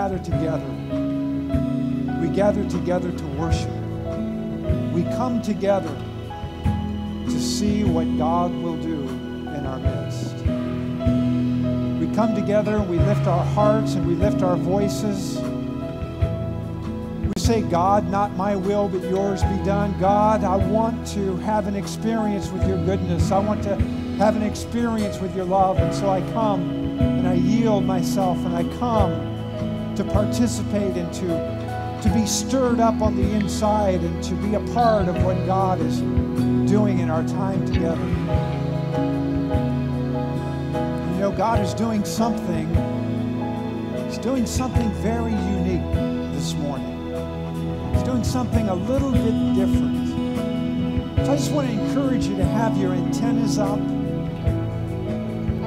gather together, we gather together to worship. We come together to see what God will do in our midst. We come together and we lift our hearts and we lift our voices. We say, God, not my will, but yours be done. God, I want to have an experience with your goodness. I want to have an experience with your love. And so I come and I yield myself and I come to participate and to to be stirred up on the inside and to be a part of what God is doing in our time together. You know, God is doing something, He's doing something very unique this morning. He's doing something a little bit different. So I just want to encourage you to have your antennas up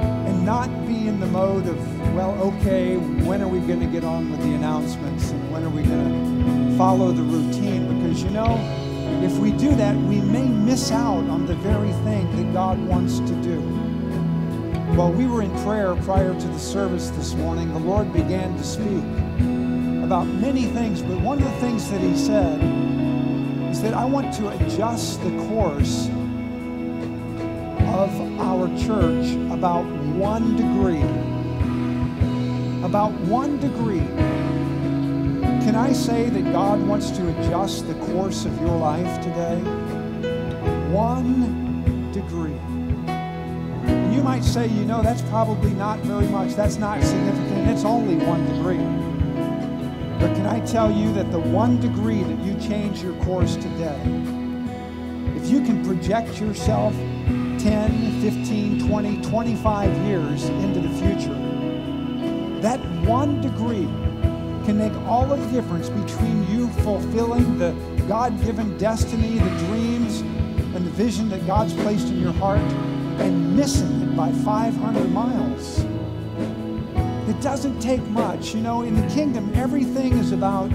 and not the mode of, well, okay, when are we going to get on with the announcements and when are we going to follow the routine? Because, you know, if we do that, we may miss out on the very thing that God wants to do. While we were in prayer prior to the service this morning, the Lord began to speak about many things, but one of the things that He said is that I want to adjust the course of our church about one degree. About one degree. Can I say that God wants to adjust the course of your life today? One degree. You might say, you know, that's probably not very much. That's not significant. It's only one degree. But can I tell you that the one degree that you change your course today, if you can project yourself 10, 15, 20, 25 years into the future, that one degree can make all of the difference between you fulfilling the God given destiny, the dreams, and the vision that God's placed in your heart and missing it by 500 miles. It doesn't take much. You know, in the kingdom, everything is about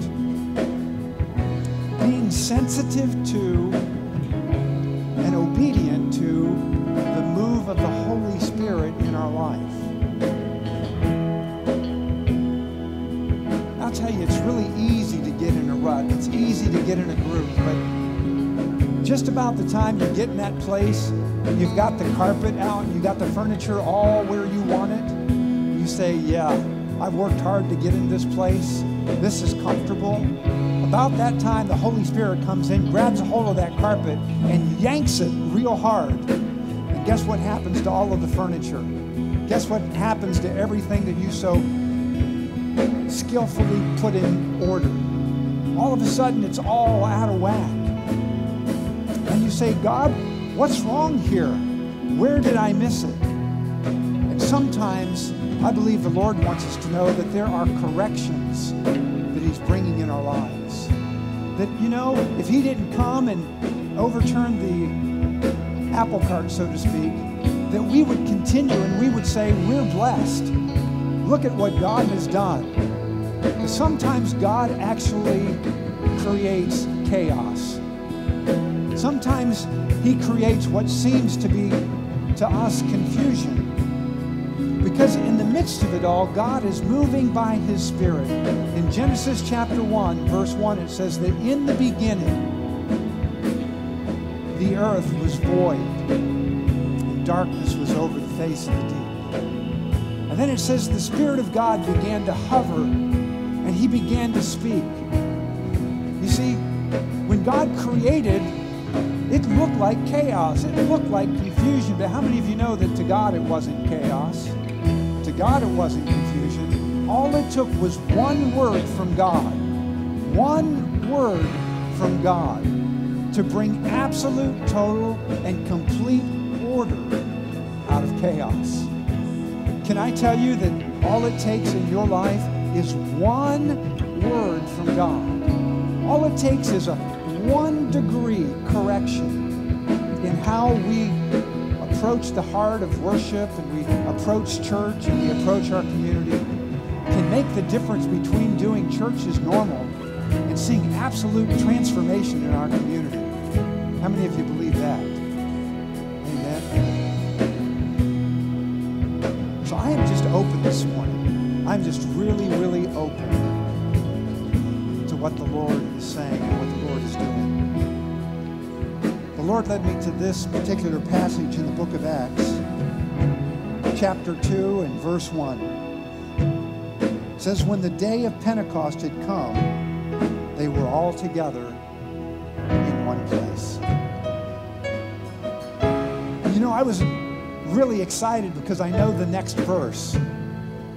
being sensitive to and obedient to of the Holy Spirit in our life. I'll tell you, it's really easy to get in a rut. It's easy to get in a groove, but just about the time you get in that place, you've got the carpet out, you got the furniture all where you want it, you say, Yeah, I've worked hard to get in this place. This is comfortable. About that time, the Holy Spirit comes in, grabs a hold of that carpet, and yanks it real hard. Guess what happens to all of the furniture? Guess what happens to everything that you so skillfully put in order? All of a sudden, it's all out of whack. And you say, God, what's wrong here? Where did I miss it? And sometimes I believe the Lord wants us to know that there are corrections that He's bringing in our lives. That, you know, if He didn't come and overturn the apple cart, so to speak, that we would continue and we would say, We're blessed. Look at what God has done. Sometimes God actually creates chaos. Sometimes He creates what seems to be to us confusion. Because in the midst of it all, God is moving by His Spirit. In Genesis chapter 1, verse 1, it says that in the beginning, the earth was void, and darkness was over the face of the deep. And then it says the Spirit of God began to hover, and He began to speak. You see, when God created, it looked like chaos. It looked like confusion. But how many of you know that to God it wasn't chaos? To God it wasn't confusion. All it took was one word from God. One word from God to bring absolute, total, and complete order out of chaos. Can I tell you that all it takes in your life is one word from God? All it takes is a one degree correction in how we approach the heart of worship and we approach church and we approach our community can make the difference between doing church as normal and seeing absolute transformation in our community. Many of you believe that? Amen. So I am just open this morning. I'm just really, really open to what the Lord is saying and what the Lord is doing. The Lord led me to this particular passage in the book of Acts, chapter 2 and verse 1. It says, When the day of Pentecost had come, they were all together in one place. Know, I was really excited because I know the next verse.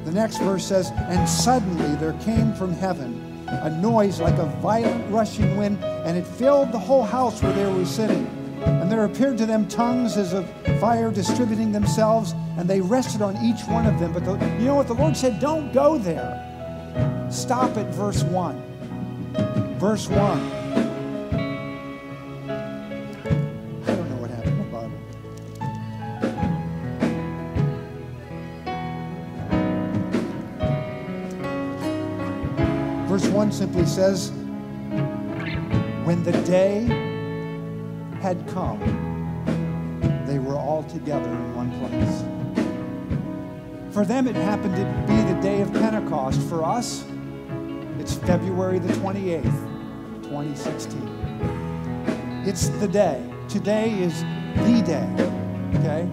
The next verse says, And suddenly there came from heaven a noise like a violent rushing wind, and it filled the whole house where they were sitting. And there appeared to them tongues as of fire distributing themselves, and they rested on each one of them. But the, you know what? The Lord said, Don't go there. Stop at verse 1. Verse 1. Simply says, When the day had come, they were all together in one place. For them, it happened to be the day of Pentecost. For us, it's February the 28th, 2016. It's the day. Today is the day. Okay?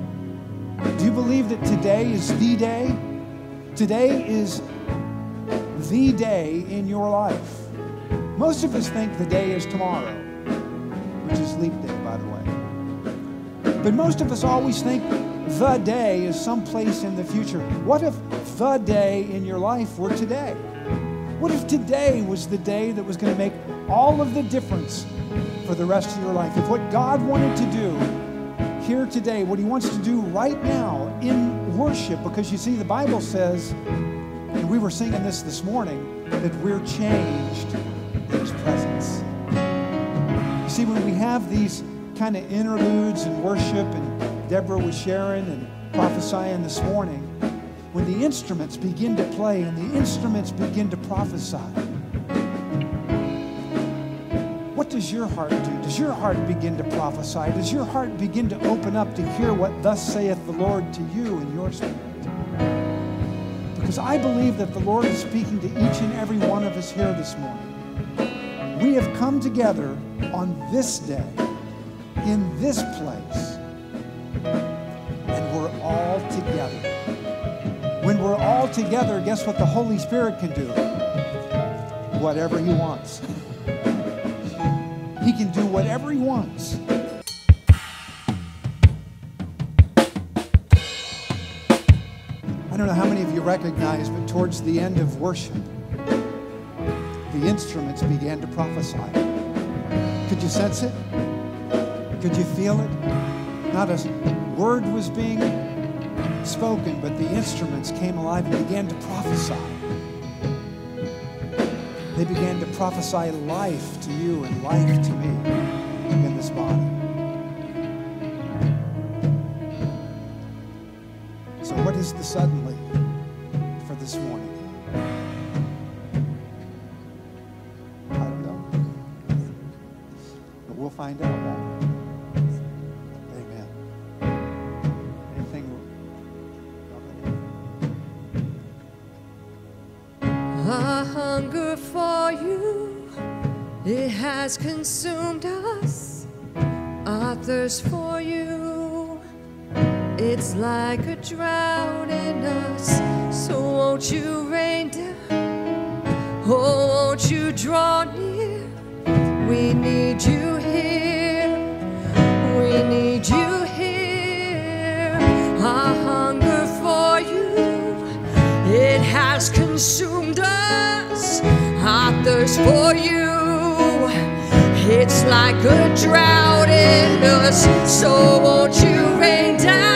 Do you believe that today is the day? Today is the day in your life. Most of us think the day is tomorrow, which is leap day, by the way. But most of us always think the day is someplace in the future. What if the day in your life were today? What if today was the day that was going to make all of the difference for the rest of your life? If what God wanted to do here today, what He wants to do right now in worship, because you see, the Bible says, we were singing this this morning, that we're changed in His presence. You see, when we have these kind of interludes in worship, and Deborah was sharing and prophesying this morning, when the instruments begin to play and the instruments begin to prophesy, what does your heart do? Does your heart begin to prophesy? Does your heart begin to open up to hear what thus saith the Lord to you in your spirit? Because I believe that the Lord is speaking to each and every one of us here this morning. We have come together on this day, in this place, and we're all together. When we're all together, guess what the Holy Spirit can do? Whatever He wants. He can do whatever He wants. I don't know how recognize, but towards the end of worship, the instruments began to prophesy. Could you sense it? Could you feel it? Not a word was being spoken, but the instruments came alive and began to prophesy. They began to prophesy life to you and life to me in this body. So, what is the suddenly like a drought in us. So won't you rain down? Oh, won't you draw near? We need you here. We need you here. A hunger for you. It has consumed us. I thirst for you. It's like a drought in us. So won't you rain down?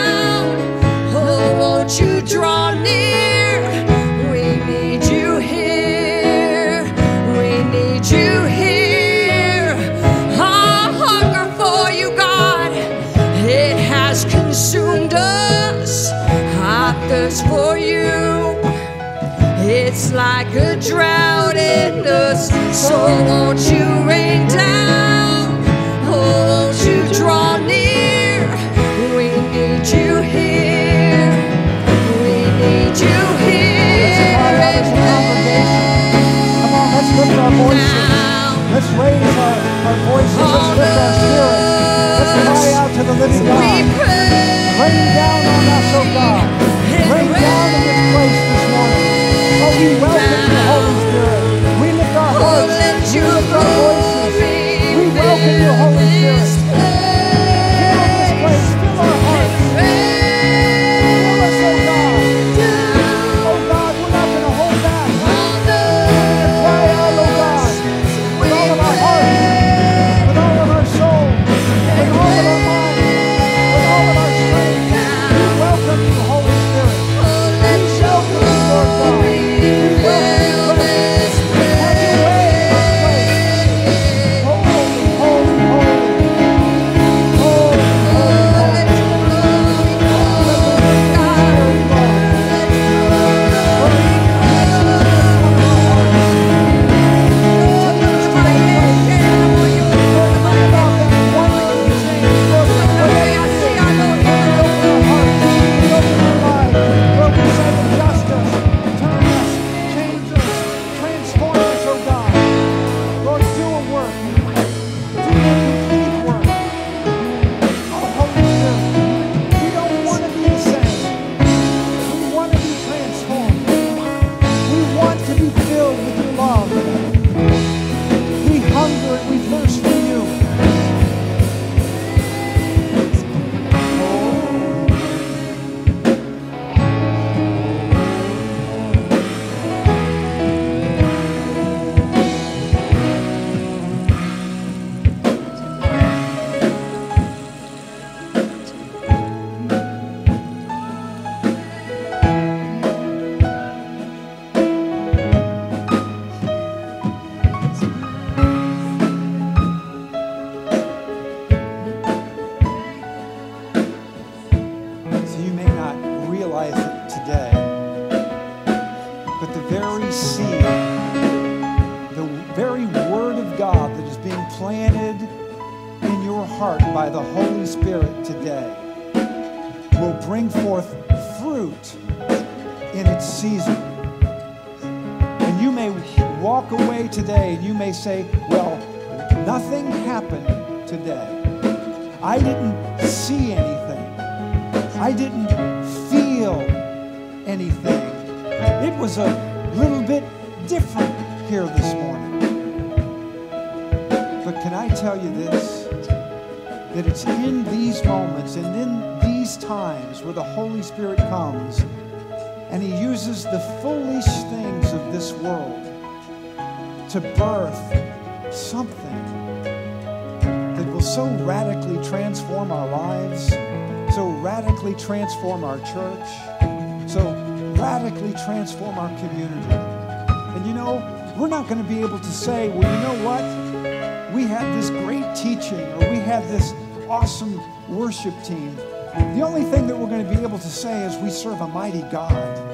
You. It's It's like a drought in us, so won't you rain down? Voices. Let's raise our, our voices. Let's lift our spirits. Let's cry out to the living God. Rain down say, Well, nothing happened today. I didn't see anything. I didn't feel anything. It was a little bit different here this morning. But can I tell you this? That it's in these moments and in these times where the Holy Spirit comes and He uses the foolish things of this world to birth something that will so radically transform our lives, so radically transform our church, so radically transform our community. And you know, we're not going to be able to say, well, you know what? We had this great teaching or we had this awesome worship team. The only thing that we're going to be able to say is we serve a mighty God.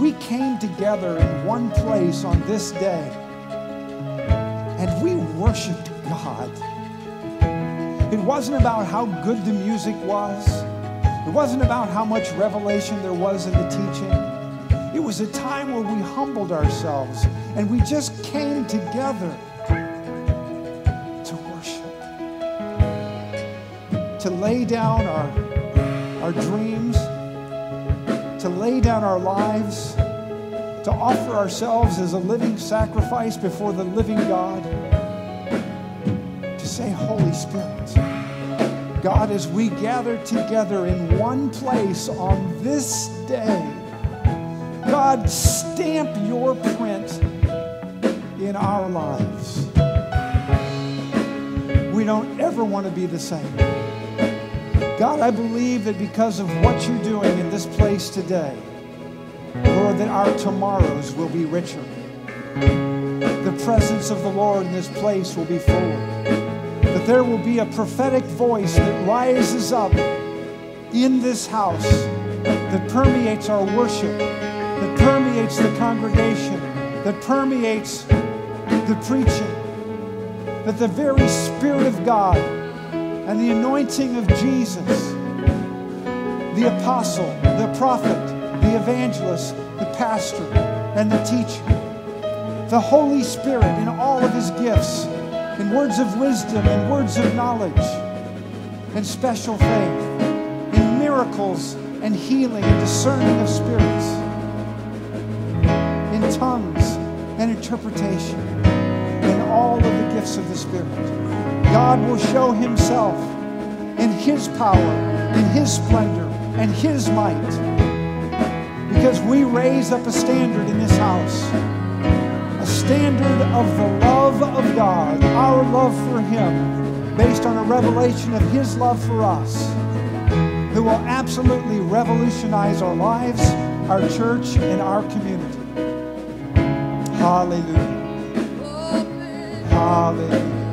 We came together in one place on this day and we worshiped God. It wasn't about how good the music was. It wasn't about how much revelation there was in the teaching. It was a time where we humbled ourselves and we just came together to worship, to lay down our, our dreams, lay down our lives, to offer ourselves as a living sacrifice before the living God, to say, Holy Spirit, God, as we gather together in one place on this day, God, stamp your print in our lives. We don't ever want to be the same. God, I believe that because of what you're doing in this place today, Lord, that our tomorrows will be richer. The presence of the Lord in this place will be fuller. That there will be a prophetic voice that rises up in this house that permeates our worship, that permeates the congregation, that permeates the preaching, that the very Spirit of God and the anointing of Jesus, the apostle, the prophet, the evangelist, the pastor, and the teacher, the Holy Spirit in all of his gifts, in words of wisdom and words of knowledge, and special faith, in miracles and healing and discerning of spirits, in tongues and interpretation, in all of the gifts of the Spirit. God will show himself in his power, in his splendor, and his might. Because we raise up a standard in this house a standard of the love of God, our love for Him, based on a revelation of His love for us, who will absolutely revolutionize our lives, our church, and our community. Hallelujah. Hallelujah.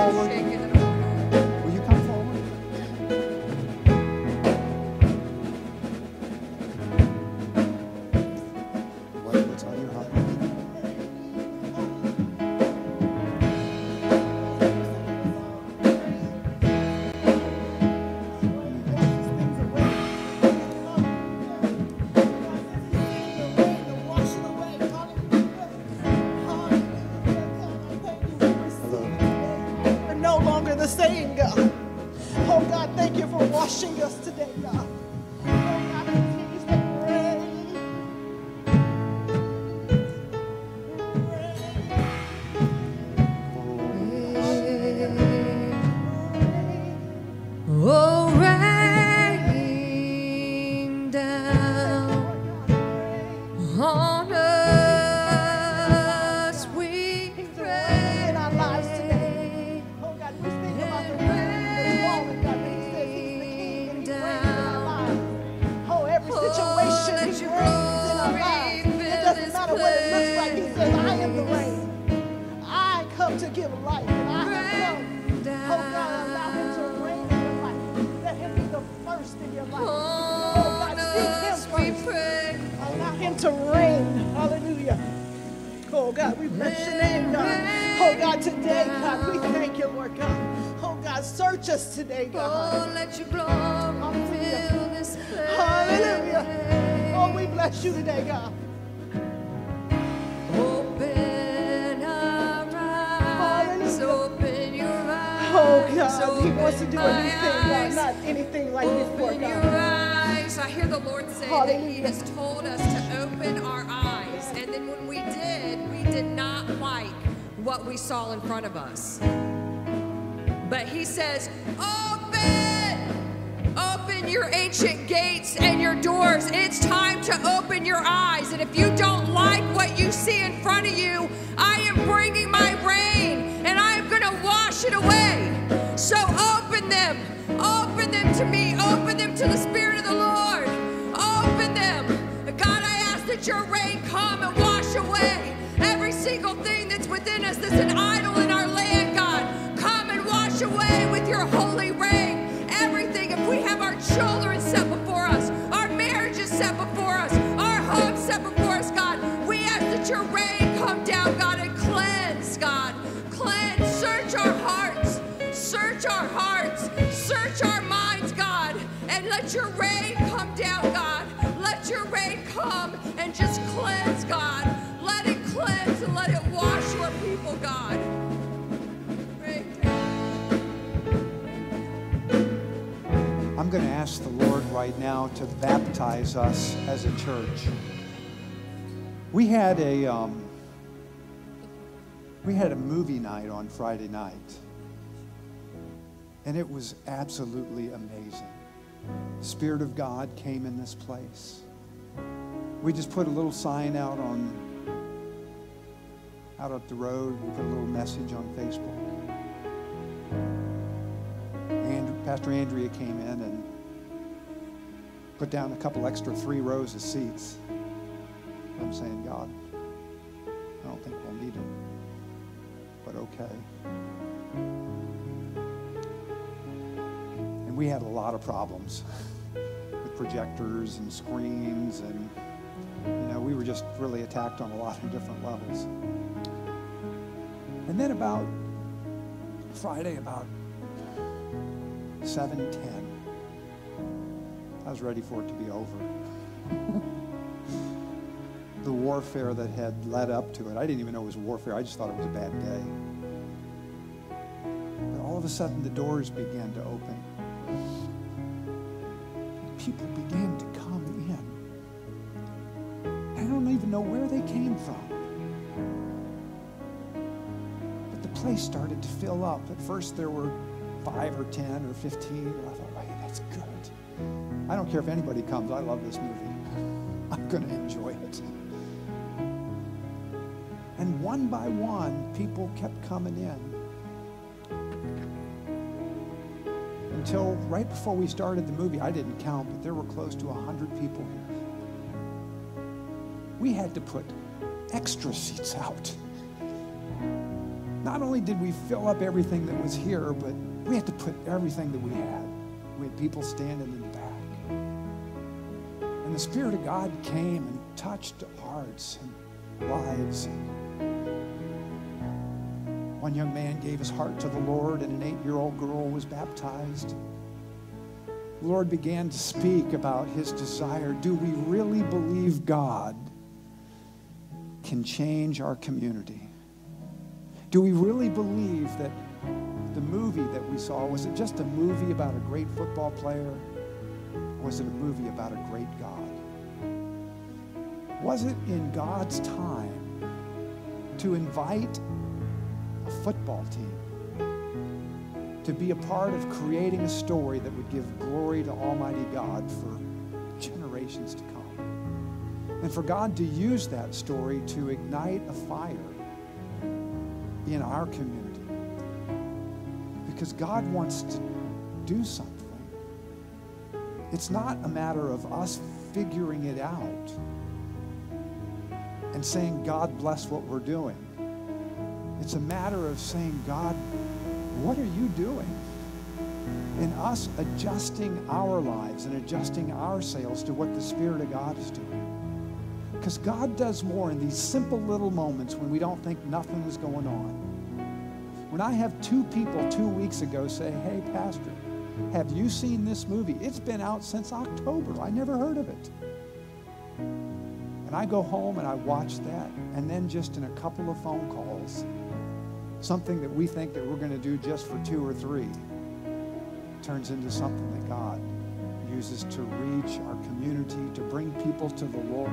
Forward? Says, Open! Open your ancient gates and your doors. It's time to open your eyes. And if you don't like what you see in front of you, I am bringing my rain and I am going to wash it away. So open them. Open them to me. Open them to the Spirit of the Lord. Open them. God, I ask that your rain come and wash away every single thing that's within us that's an idol your holy rain everything. If we have our children set before us, our marriages set before us, our homes set before us, God, we ask that your rain come down, God, and cleanse, God. Cleanse, search our hearts, search our hearts, search our minds, God, and let your rain come down, God. Let your rain come and just cleanse, I'm going to ask the Lord right now to baptize us as a church. We had a um, we had a movie night on Friday night, and it was absolutely amazing. The Spirit of God came in this place. We just put a little sign out on out up the road. We put a little message on Facebook. And Pastor Andrea came in and put down a couple extra three rows of seats. I'm saying, God, I don't think we'll need it, but okay. And we had a lot of problems with projectors and screens, and you know, we were just really attacked on a lot of different levels. And then about Friday, about 7:10, I was ready for it to be over. the warfare that had led up to it. I didn't even know it was warfare. I just thought it was a bad day. But all of a sudden, the doors began to open. People began to come in. I don't even know where they came from. But the place started to fill up. At first, there were five or 10 or 15. And I thought, wait, that's good. I don't care if anybody comes. I love this movie. I'm going to enjoy it. And one by one, people kept coming in. Until right before we started the movie, I didn't count, but there were close to 100 people here. We had to put extra seats out. Not only did we fill up everything that was here, but we had to put everything that we had. We had people standing in the back. And the Spirit of God came and touched hearts and lives. One young man gave his heart to the Lord, and an eight year old girl was baptized. The Lord began to speak about his desire. Do we really believe God can change our community? Do we really believe that the movie that we saw was it just a movie about a great football player? Or was it a movie about a great God? Was it in God's time to invite a football team to be a part of creating a story that would give glory to Almighty God for generations to come. And for God to use that story to ignite a fire in our community. Because God wants to do something. It's not a matter of us figuring it out and saying, God bless what we're doing. It's a matter of saying, God, what are you doing? And us adjusting our lives and adjusting our sails to what the Spirit of God is doing. Because God does more in these simple little moments when we don't think nothing is going on. When I have two people two weeks ago say, Hey, Pastor, have you seen this movie? It's been out since October. I never heard of it. And I go home and I watch that. And then just in a couple of phone calls, something that we think that we're going to do just for two or three turns into something that God uses to reach our community, to bring people to the Lord,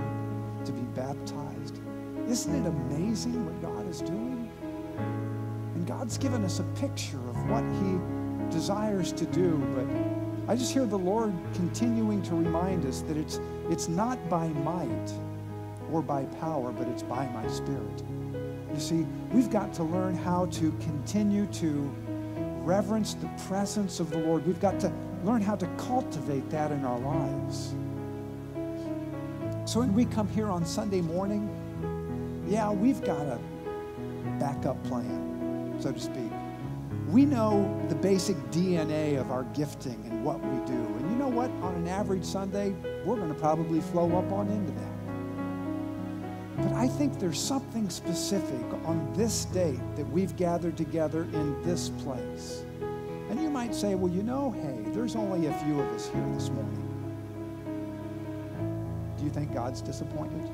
to be baptized. Isn't it amazing what God is doing? God's given us a picture of what He desires to do, but I just hear the Lord continuing to remind us that it's, it's not by might or by power, but it's by my Spirit. You see, we've got to learn how to continue to reverence the presence of the Lord. We've got to learn how to cultivate that in our lives. So when we come here on Sunday morning, yeah, we've got a backup plan, so to speak. We know the basic DNA of our gifting and what we do. And you know what? On an average Sunday, we're going to probably flow up on into that. But I think there's something specific on this date that we've gathered together in this place. And you might say, well, you know, hey, there's only a few of us here this morning. Do you think God's disappointed?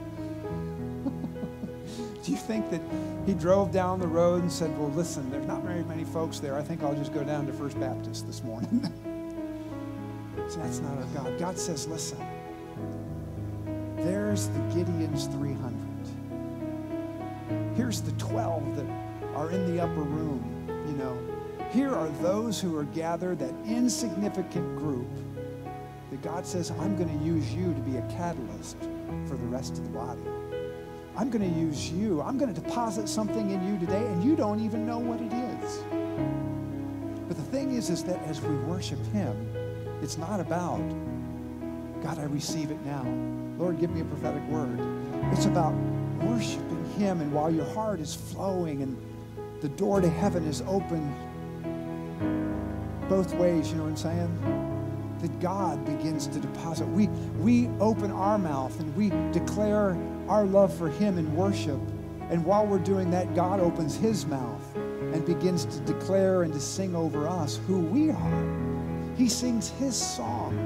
Do you think that he drove down the road and said, well, listen, there's not very many folks there. I think I'll just go down to First Baptist this morning? so that's not our God. God says, listen, there's the Gideon's 300 here's the 12 that are in the upper room, you know. Here are those who are gathered, that insignificant group that God says, I'm going to use you to be a catalyst for the rest of the body. I'm going to use you. I'm going to deposit something in you today, and you don't even know what it is. But the thing is, is that as we worship Him, it's not about, God, I receive it now. Lord, give me a prophetic word. It's about worshiping Him, and while your heart is flowing and the door to heaven is open both ways, you know what I'm saying? That God begins to deposit. We, we open our mouth and we declare our love for Him in worship. And while we're doing that, God opens His mouth and begins to declare and to sing over us who we are. He sings His song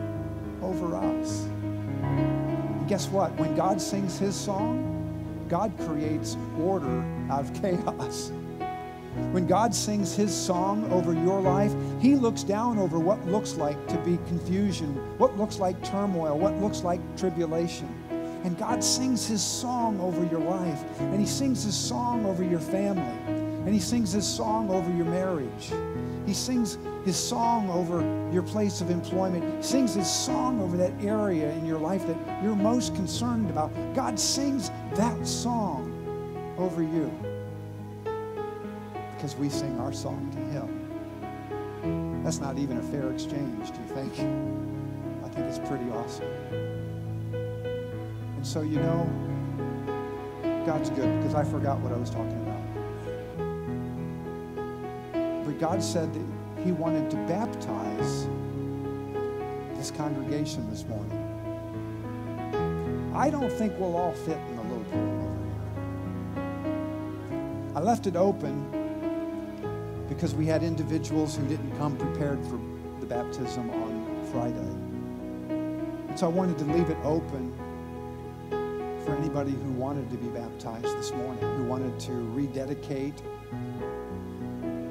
over us. And guess what? When God sings His song, God creates order out of chaos. When God sings his song over your life, he looks down over what looks like to be confusion, what looks like turmoil, what looks like tribulation. And God sings his song over your life, and he sings his song over your family, and he sings his song over your marriage. He sings his song over your place of employment. He sings his song over that area in your life that you're most concerned about. God sings that song over you because we sing our song to him. That's not even a fair exchange, do you think? I think it's pretty awesome. And so, you know, God's good because I forgot what I was talking about. But God said that He wanted to baptize this congregation this morning. I don't think we'll all fit in the little pool over here. I left it open because we had individuals who didn't come prepared for the baptism on Friday. And so I wanted to leave it open anybody who wanted to be baptized this morning, who wanted to rededicate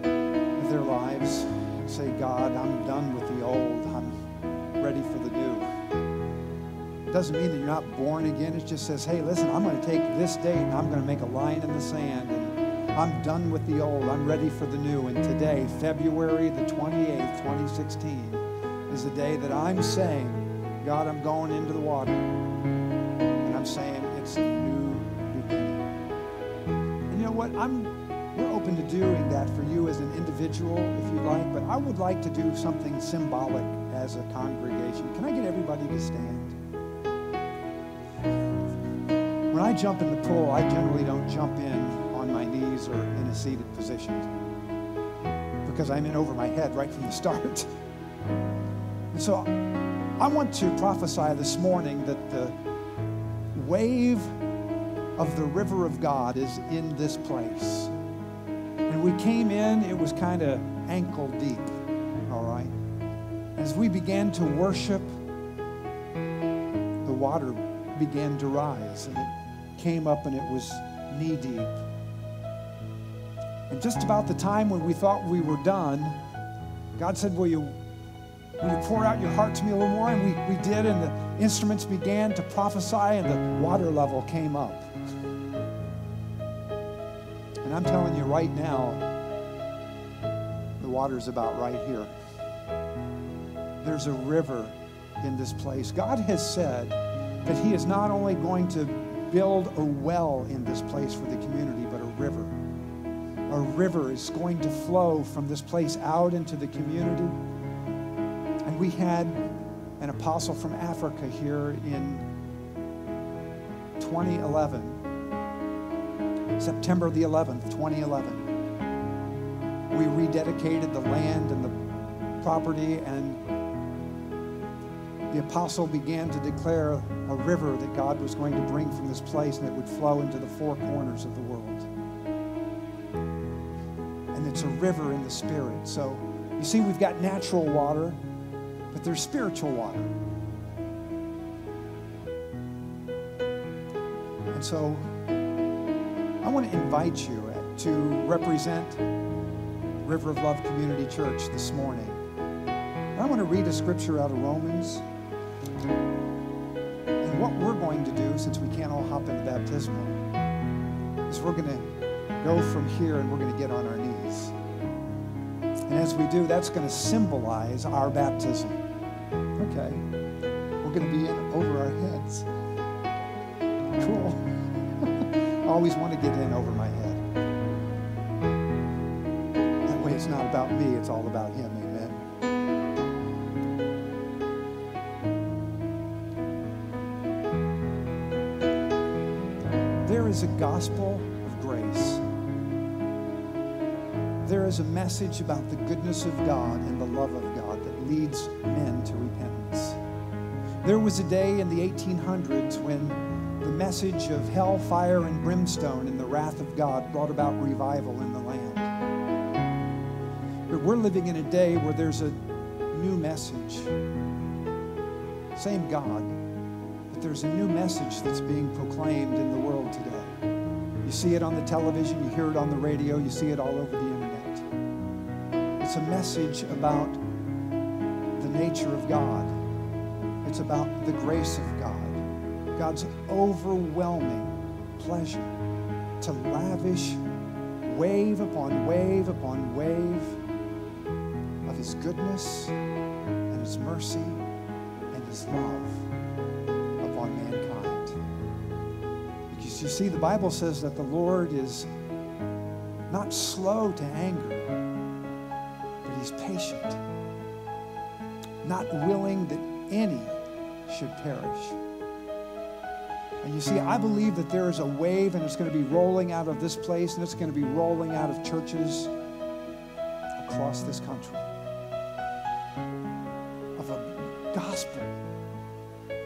their lives and say, God, I'm done with the old. I'm ready for the new. It doesn't mean that you're not born again. It just says, hey, listen, I'm going to take this date and I'm going to make a line in the sand. And I'm done with the old. I'm ready for the new. And today, February the 28th, 2016, is the day that I'm saying, God, I'm going into the water. I'm we're open to doing that for you as an individual if you'd like, but I would like to do something symbolic as a congregation. Can I get everybody to stand? When I jump in the pool, I generally don't jump in on my knees or in a seated position because I'm in over my head right from the start. And so I want to prophesy this morning that the wave of the river of God is in this place. And we came in, it was kind of ankle deep, all right? As we began to worship, the water began to rise and it came up and it was knee deep. And just about the time when we thought we were done, God said, Will you, will you pour out your heart to me a little more? And we, we did, and the instruments began to prophesy, and the water level came up. I'm telling you right now, the water's about right here. There's a river in this place. God has said that He is not only going to build a well in this place for the community, but a river. A river is going to flow from this place out into the community. And we had an apostle from Africa here in 2011. September the 11th, 2011. We rededicated the land and the property, and the apostle began to declare a river that God was going to bring from this place and it would flow into the four corners of the world. And it's a river in the spirit. So you see, we've got natural water, but there's spiritual water. And so want to invite you to represent River of Love Community Church this morning. I want to read a scripture out of Romans. And what we're going to do, since we can't all hop in the baptismal, is we're going to go from here and we're going to get on our knees. And as we do, that's going to symbolize our baptism. Okay. We're going to be in over our heads. Cool. Always want to get in over my head. That way it's not about me, it's all about Him. Amen. There is a gospel of grace. There is a message about the goodness of God and the love of God that leads men to repentance. There was a day in the 1800s when message of hell, fire, and brimstone and the wrath of God brought about revival in the land. But we're living in a day where there's a new message. Same God, but there's a new message that's being proclaimed in the world today. You see it on the television, you hear it on the radio, you see it all over the internet. It's a message about the nature of God. It's about the grace of God. God's overwhelming pleasure to lavish wave upon wave upon wave of His goodness and His mercy and His love upon mankind. Because you see, the Bible says that the Lord is not slow to anger, but He's patient, not willing that any should perish. And you see, I believe that there is a wave and it's going to be rolling out of this place and it's going to be rolling out of churches across this country of a gospel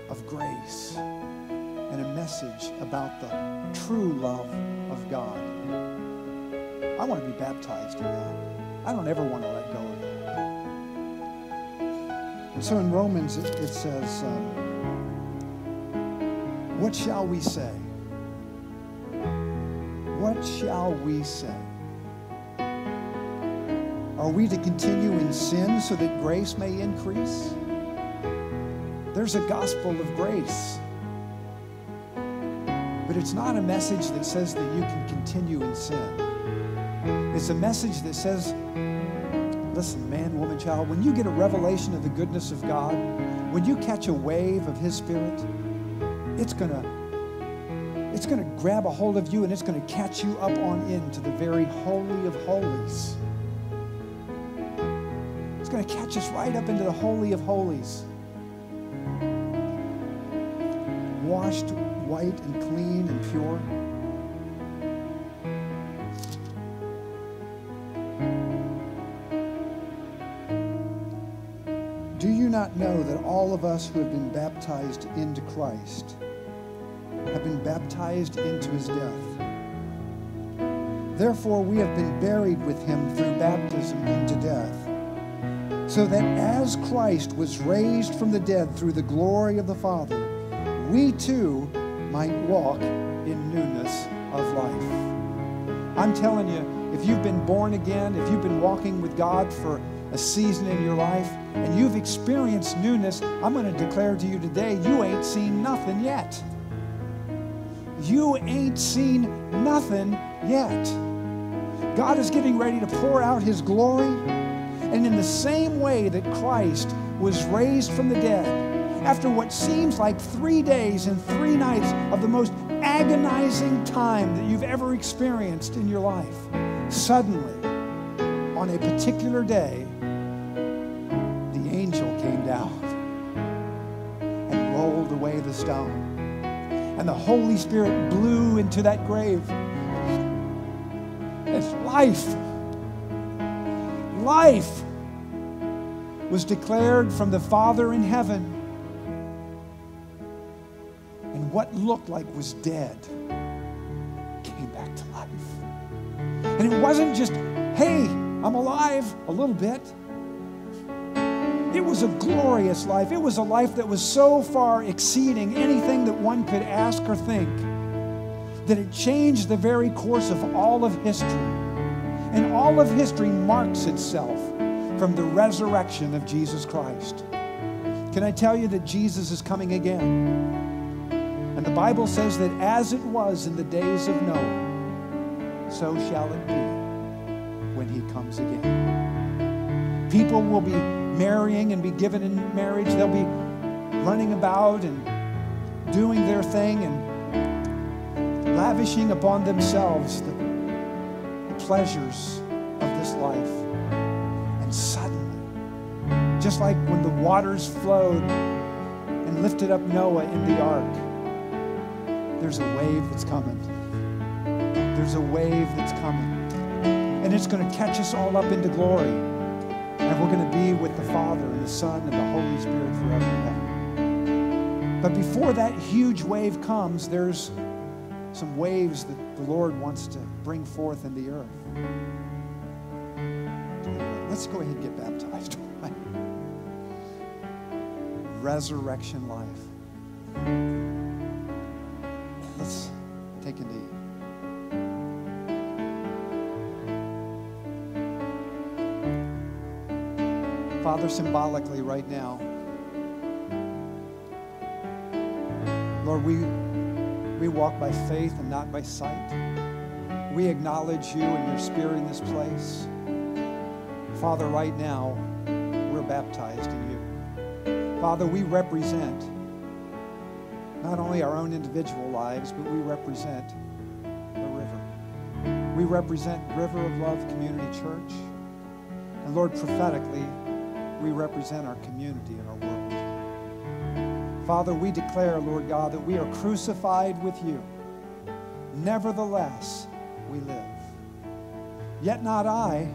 of grace and a message about the true love of God. I want to be baptized in that. I don't ever want to let go of that. And so in Romans, it, it says, um, What shall we say? What shall we say? Are we to continue in sin so that grace may increase? There's a gospel of grace. But it's not a message that says that you can continue in sin. It's a message that says, listen, man, woman, child, when you get a revelation of the goodness of God, when you catch a wave of His Spirit, it's going to it's going to grab a hold of you and it's going to catch you up on into the very holy of holies. It's going to catch us right up into the holy of holies. Washed white and clean and pure. Do you not know that all of us who have been baptized into Christ have been baptized into his death? Therefore, we have been buried with him through baptism into death, so that as Christ was raised from the dead through the glory of the Father, we too might walk in newness of life. I'm telling you, if you've been born again, if you've been walking with God for a season in your life, and you've experienced newness, I'm going to declare to you today, you ain't seen nothing yet. You ain't seen nothing yet. God is getting ready to pour out His glory, and in the same way that Christ was raised from the dead, after what seems like three days and three nights of the most agonizing time that you've ever experienced in your life, suddenly, on a particular day, the angel came down and rolled away the stone. And the Holy Spirit blew into that grave. And life, life was declared from the Father in heaven. And what looked like was dead came back to life. And it wasn't just, hey, I'm alive a little bit. It was a glorious life. It was a life that was so far exceeding anything that one could ask or think that it changed the very course of all of history. And all of history marks itself from the resurrection of Jesus Christ. Can I tell you that Jesus is coming again? And the Bible says that as it was in the days of Noah, so shall it be when he comes again. People will be marrying and be given in marriage. They'll be running about and doing their thing and lavishing upon themselves the, the pleasures of this life. And suddenly, just like when the waters flowed and lifted up Noah in the ark, there's a wave that's coming. There's a wave that's coming. And it's going to catch us all up into glory. And we're going to be with the Father and the Son and the Holy Spirit forever and ever. But before that huge wave comes, there's some waves that the Lord wants to bring forth in the earth. Let's go ahead and get baptized. Resurrection life. Father, symbolically right now, Lord, we, we walk by faith and not by sight. We acknowledge you and your spirit in this place. Father, right now, we're baptized in you. Father, we represent not only our own individual lives, but we represent the river. We represent River of Love Community Church. And Lord, prophetically, we represent our community and our world. Father, we declare, Lord God, that we are crucified with you. Nevertheless, we live. Yet not I,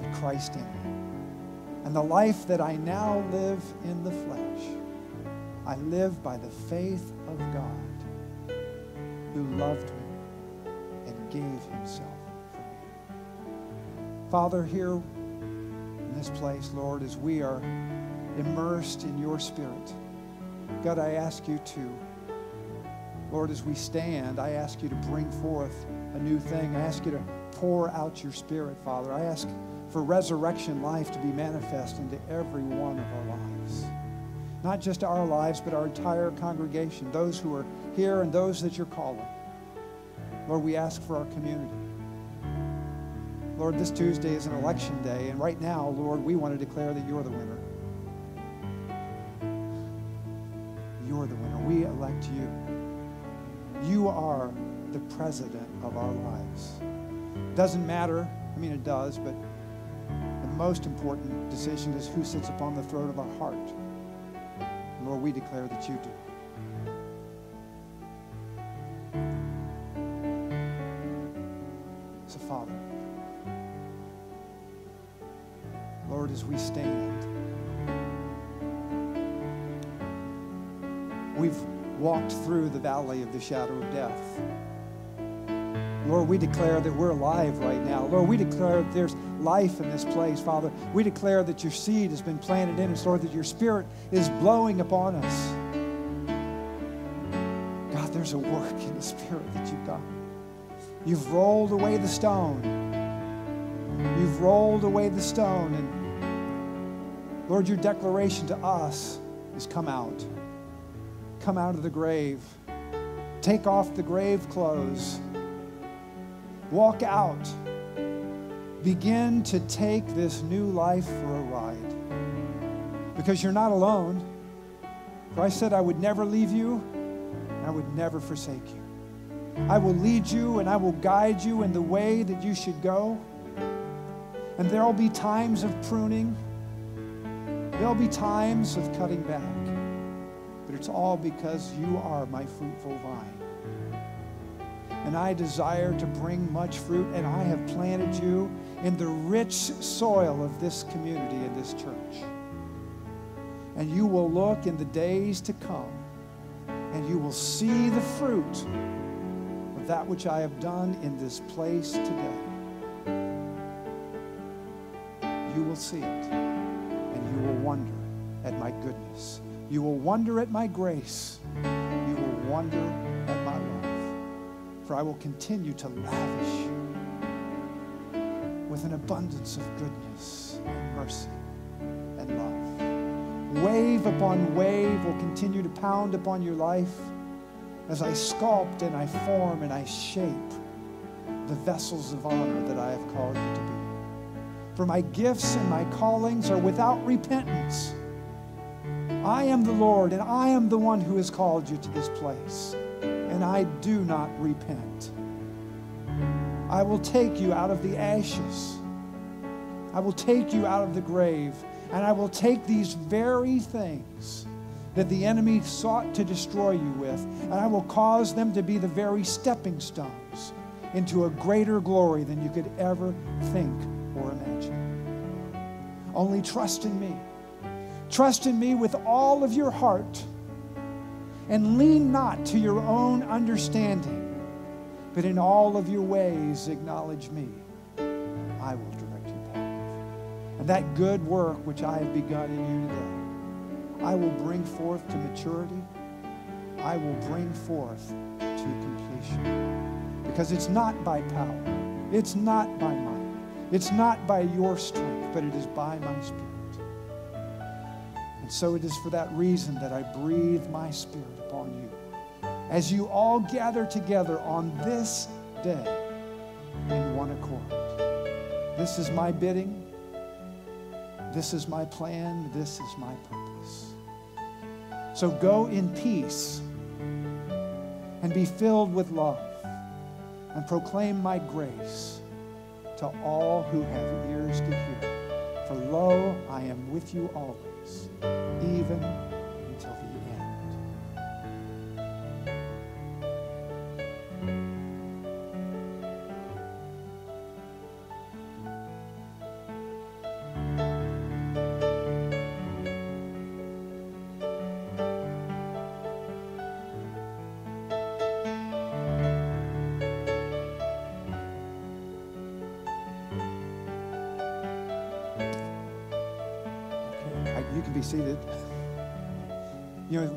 but Christ in me. And the life that I now live in the flesh, I live by the faith of God who loved me and gave himself for me. Father, here this place, Lord, as we are immersed in your spirit, God, I ask you to, Lord, as we stand, I ask you to bring forth a new thing. I ask you to pour out your spirit, Father. I ask for resurrection life to be manifest into every one of our lives. Not just our lives, but our entire congregation, those who are here and those that you're calling. Lord, we ask for our community. Lord, this Tuesday is an election day, and right now, Lord, we want to declare that you're the winner. You're the winner. We elect you. You are the president of our lives. Doesn't matter, I mean, it does, but the most important decision is who sits upon the throne of our heart. Lord, we declare that you do. We've walked through the valley of the shadow of death. Lord, we declare that we're alive right now. Lord, we declare that there's life in this place, Father. We declare that your seed has been planted in us, Lord, that your spirit is blowing upon us. God, there's a work in the spirit that you've done. You've rolled away the stone. You've rolled away the stone. And Lord, your declaration to us is come out. Come out of the grave. Take off the grave clothes. Walk out. Begin to take this new life for a ride. Because you're not alone. Christ said, I would never leave you, I would never forsake you. I will lead you and I will guide you in the way that you should go. And there'll be times of pruning, there'll be times of cutting back. But it's all because you are my fruitful vine. And I desire to bring much fruit, and I have planted you in the rich soil of this community and this church. And you will look in the days to come, and you will see the fruit of that which I have done in this place today. You will see it, and you will wonder at my goodness. You will wonder at my grace. You will wonder at my love. For I will continue to lavish you with an abundance of goodness and mercy and love. Wave upon wave will continue to pound upon your life as I sculpt and I form and I shape the vessels of honor that I have called you to be. For my gifts and my callings are without repentance. I am the Lord, and I am the one who has called you to this place, and I do not repent. I will take you out of the ashes. I will take you out of the grave, and I will take these very things that the enemy sought to destroy you with, and I will cause them to be the very stepping stones into a greater glory than you could ever think or imagine. Only trust in me. Trust in me with all of your heart, and lean not to your own understanding but in all of your ways acknowledge me. I will direct your path. And that good work which I have begun in you today, I will bring forth to maturity. I will bring forth to completion. Because it's not by power, it's not by might, it's not by your strength, but it is by my spirit. And so it is for that reason that I breathe my spirit upon you as you all gather together on this day in one accord. This is my bidding. This is my plan. This is my purpose. So go in peace and be filled with love and proclaim my grace to all who have ears to hear. For lo, I am with you always, even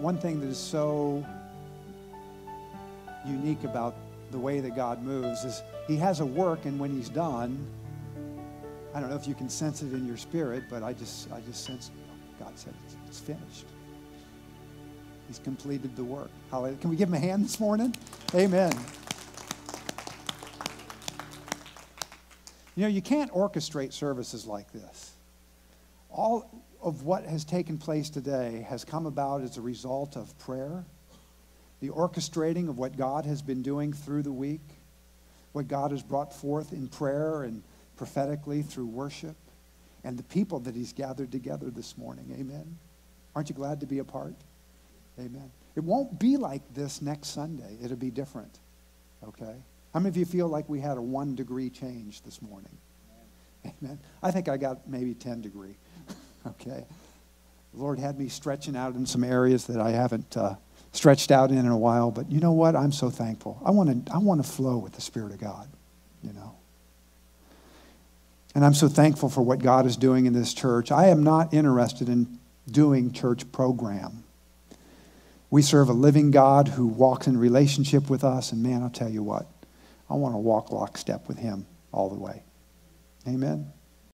one thing that is so unique about the way that God moves is He has a work, and when He's done, I don't know if you can sense it in your spirit, but I just, I just sense God said it's, it's finished. He's completed the work. Hallelujah. Can we give him a hand this morning? Amen. You know, you can't orchestrate services like this. All of what has taken place today has come about as a result of prayer, the orchestrating of what God has been doing through the week, what God has brought forth in prayer and prophetically through worship, and the people that He's gathered together this morning. Amen. Aren't you glad to be a part? Amen. It won't be like this next Sunday, it'll be different. Okay? How many of you feel like we had a one degree change this morning? Amen. I think I got maybe 10 degree. Okay? The Lord had me stretching out in some areas that I haven't uh, stretched out in in a while, but you know what? I'm so thankful. I want to I want to flow with the Spirit of God, you know. And I'm so thankful for what God is doing in this church. I am not interested in doing church program. We serve a living God who walks in relationship with us, and man, I'll tell you what, I want to walk lockstep with him all the way. Amen.